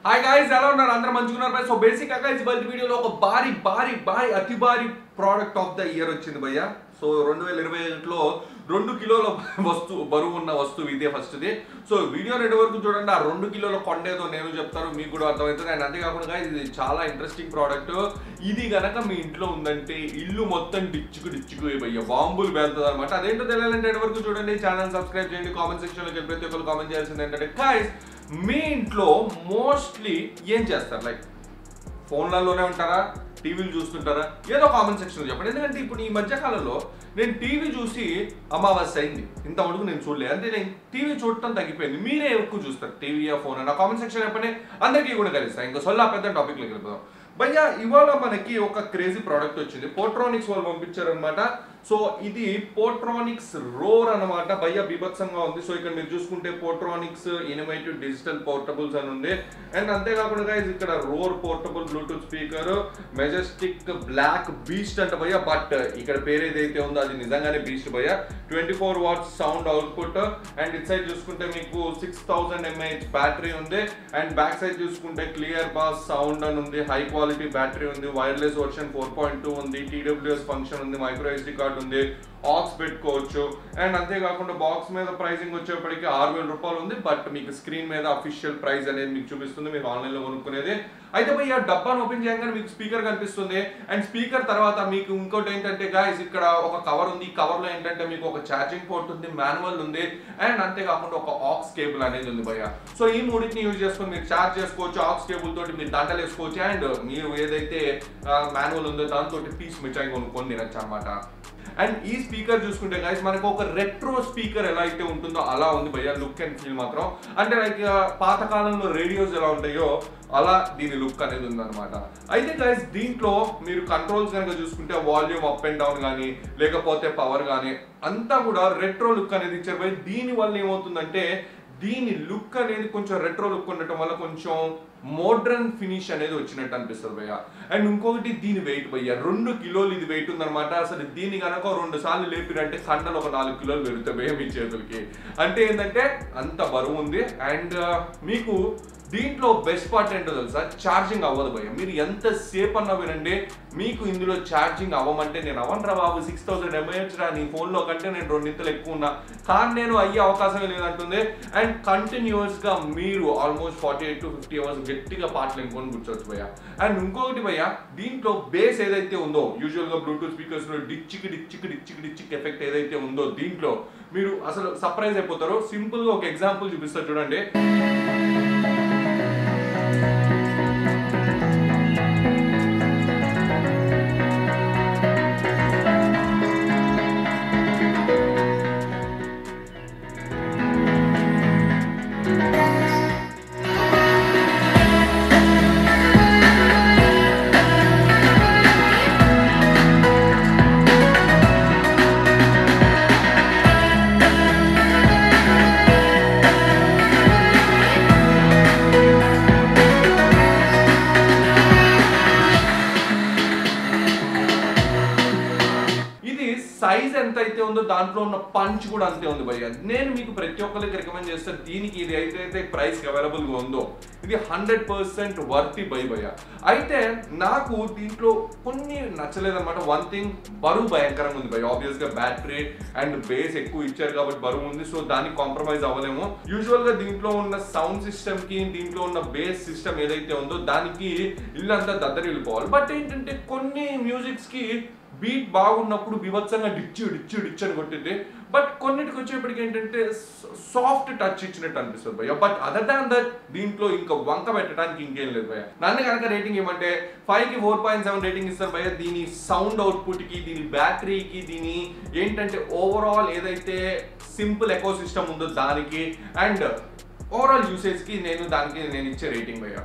Hi guys ఎలా ఉన్నారు అందరూ మంచిగా ఉన్నారు సో బేసిక్ గా ఇస్ బల్టి వీడియోలో ఒక భారీ భారీ భారీ అతి భారీ ప్రోడక్ట్ ఆఫ్ ద ఇయర్ వచ్చింది భయ్య సో రెండు వేల ఇరవై ఒకటిలో రెండు కిలోల వస్తువు బరువు ఉన్న వస్తువు ఇదే ఫస్ట్ది. సో వీడియో రెండు వరకు చూడండి ఆ రెండు కిలోల కొండేదో నేను చెప్తాను మీకు కూడా అర్థమవుతుంది. అండ్ అంతేకాకుండా ఇది చాలా ఇంట్రెస్టింగ్ ప్రోడక్ట్ ఇది కనుక మీ ఇంట్లో ఉందంటే ఇల్లు మొత్తం డిచ్చుకు డిచ్చుకు భయ్య బాంబులు వెళ్తుంది అనమాట అదేంటో తెలియాలంటే రెండు వరకు చూడండి ఛానల్ సబ్స్క్రైబ్ చేయండి కామెంట్ సెక్షన్లోకి వెళ్ళి ప్రతి ఒక్కరు కామెంట్ చేయాల్సింది ఏంటంటే గాయస్ మీ ఇంట్లో మోస్ట్లీ ఏం చేస్తారు? లైక్ ఫోన్లలోనే ఉంటారా? టీవీలు చూస్తుంటారా? ఏదో కామెంట్ సెక్షన్ చెప్పండి. ఎందుకంటే ఇప్పుడు ఈ మధ్యకాలంలో నేను టీవీ చూసి అమావాస్య అయింది. ఇంత వరకు నేను చూడలేదు అంటే నేను టీవీ చూడటం తగ్గిపోయింది. మీరే ఎక్కువ చూస్తారు. TV phone? నా కామెంట్ సెక్షన్ చెప్పండి. అందరికీ కూడా కలుస్తాయి ఇంకా సొల్లా పెద్ద టాపిక్లోకి వెళ్ళిపోదాం. భయ్యా ఇవాళ మనకి ఒక క్రేజీ ప్రోడక్ట్ వచ్చింది. పోట్రానిక్స్ వాళ్ళు పంపించారనమాట సో ఇది పోట్రానిక్స్ రోర్ అన్నమాట. భయ్యా బీభత్సంగా ఉంది. సో ఇక్కడ మీరు చూసుకుంటే పోట్రానిక్స్ ఇన్నోవేటివ్ డిజిటల్ పోర్టబుల్స్ అని ఉంది. అండ్ అంతేకాకుండా guys ఇక్కడ roar portable bluetooth speaker majestic black beast అంట భయ్యా. బట్ ఇక్కడ పేరు ఏదైతే ఉందో అది నిజంగానే బీస్ట్ భయ్య. Twenty four watts sound output and it side చూసుకుంటే మీకు సిక్స్ థౌసండ్ ఎంఏహెచ్ బ్యాటరీ ఉంది. అండ్ బ్యాక్ సైడ్ చూసుకుంటే క్లియర్ బాస్ సౌండ్ అని ఉంది. హై క్వాలిటీ బ్యాటరీ ఉంది wireless version four point two ఉంది టీడబ్ల్యూఎస్ ఫంక్షన్ ఉంది మైక్రో ఎస్డి కార్డ్ ఉంది ఆక్స్ పెట్టుకోవచ్చు అండ్ అంతేకాకుండా బాక్స్ మీద ప్రైసింగ్ వచ్చేప్పటికి ఆరు వేల రూపాయలు ఉంది బట్ మీకు స్క్రీన్ మీద అఫీషియల్ ప్రైస్ అనేది మీకు చూపిస్తుంది మీరు ఆన్లైన్లో కొనుక్కునేది. అయితే పోయి ఆ డబ్బాను ఓపెన్ చేయగానే మీకు స్పీకర్ కనిపిస్తుంది. అండ్ స్పీకర్ తర్వాత మీకు ఇంకోటి ఏంటంటే గాయస్ ఇక్కడ ఒక కవర్ ఉంది. ఈ కవర్లో ఏంటంటే మీకు ఒక ఛార్జింగ్ పోర్ట్ ఉంది మాన్యువల్ ఉంది. అండ్ అంతేకాకుండా ఒక ఆక్స్ కేబుల్ అనేది ఉంది భయ్య. సో ఈ మూడింటిని యూజ్ చేసుకొని మీరు ఛార్జ్ చేసుకోవచ్చు ఆక్స్ కేబుల్ తోటి మీరు దండలు వేసుకోవచ్చు అండ్ మీరు ఏదైతే మాన్యువల్ ఉందో దాంతో పీస్ మిఠాయి కొనుక్కొని తినచ్చు అనమాట అండ్ ఈ స్పీకర్ చూసుకుంటే గైస్ మనకు ఒక రెట్రో స్పీకర్ ఎలా అయితే ఉంటుందో అలా ఉంది భయ్య లుక్ అండ్ ఫీల్ మాత్రం. అంటే లైక్ పాతకాలంలో రేడియోస్ ఎలా ఉంటాయో అలా దీని లుక్ అనేది ఉందన్నమాట. అయితే గైస్ దీంట్లో మీరు కంట్రోల్స్ కనుక చూసుకుంటే వాల్యూమ్ అప్ అండ్ డౌన్ కానీ లేకపోతే పవర్ కానీ అంతా కూడా రెట్రో లుక్ అనేది ఇచ్చారు భయ్ దీని వల్ల ఏమవుతుందంటే దీని లుక్ అనేది కొంచెం రెట్రో లుక్ ఉండటం వల్ల కొంచెం మోడ్రన్ ఫినిష్ అనేది వచ్చినట్టు అనిపిస్తుంది భయ్య. అండ్ ఇంకొకటి దీని వెయిట్ భయ్య రెండు కిలోలు ఇది వెయిట్ ఉందనమాట అసలు దీని కనుక రెండు సార్లు లేపిరంటే సన్నలు ఒక నాలుగు కిలోలు పెరుగుతాయి భయ్య మీ చేతులకి. అంటే ఏంటంటే అంత బరువు ఉంది. అండ్ మీకు దీంట్లో బెస్ట్ పార్ట్ ఏంటో తెలుసా? ఛార్జింగ్ అవ్వదు భయ్య. మీరు ఎంత సేపు అన్నా వినండి మీకు ఇందులో ఛార్జింగ్ అవ్వమంటే నేను అవ్వనరా బాబు సిక్స్ థౌసండ్ ఎంఏహెచ్ రా నీ ఫోన్లో కంటే నేను రెండింతలు ఎక్కువ ఉన్నా. కానీ నేను అయ్యే అవకాశమే లేదంటుంది. అండ్ కంటిన్యూస్గా మీరు almost forty eight to fifty hours గట్టిగా పాటలు ఎన్నుకొని కూర్చోవచ్చు భయ్య. అండ్ ఇంకొకటి భయ్య దీంట్లో బేస్ ఏదైతే ఉందో యూజువల్గా బ్లూటూత్ స్పీకర్స్లో డిచ్చికి డిచ్చికి డిచ్చికి డిచ్చికి ఎఫెక్ట్ ఏదైతే ఉందో దీంట్లో మీరు అసలు సర్ప్రైజ్ అయిపోతారో సింపుల్గా ఒక ఎగ్జాంపుల్ చూపిస్తారు చూడండి. సైజ్ ఎంత అయితే ఉందో దాంట్లో ఉన్న పంచ్ కూడా అంతే ఉంది భయ్య. నేను మీకు ప్రతి ఒక్కరికి రికమెండ్ చేస్తాను దీనికి ఇది అయితే ప్రైస్ అవైలబుల్గా ఉందో ఇది హండ్రెడ్ పర్సెంట్ వర్తి బై భయ్య. అయితే నాకు దీంట్లో కొన్ని నచ్చలేదన్నమాట. వన్ థింగ్ బరువు భయంకరంగా ఉంది భయ్య. ఆబ్వియస్గా బ్యాటరీ అండ్ బేస్ ఎక్కువ ఇచ్చారు కాబట్టి బరువు ఉంది సో దానికి కాంప్రమైజ్ అవ్వలేము. యూజువల్గా దీంట్లో ఉన్న సౌండ్ సిస్టమ్కి దీంట్లో ఉన్న బేస్ సిస్టమ్ ఏదైతే ఉందో దానికి ఇల్లంతా దద్దరిల్లిపోవాలి. బట్ ఏంటంటే కొన్ని మ్యూజిక్స్కి బీట్ బాగున్నప్పుడు వివత్సంగా డిచ్చు డిచ్చు డిచ్చు అని కొట్టింది. బట్ కొన్నిటికి వచ్చేప్పటికి ఏంటంటే సాఫ్ట్ టచ్ ఇచ్చినట్టు అనిపిస్తుంది భయ్య. బట్ అదర్ దాన్ దట్ దీంట్లో ఇంకా వంక పెట్టడానికి ఇంకేం లేదు భయ్య. నన్ను కనుక రేటింగ్ ఏమంటే ఫైవ్కి ఫోర్ పాయింట్ సెవెన్ రేటింగ్ ఇస్తారు భయ్య. దీని సౌండ్ అవుట్పుట్కి దీని బ్యాటరీకి దీని ఏంటంటే ఓవరాల్ ఏదైతే సింపుల్ ఎకో సిస్టమ్ ఉందో దానికి అండ్ ఓవరాల్ యూసేజ్కి నేను దానికి నేను ఇచ్చే రేటింగ్ భయ్య.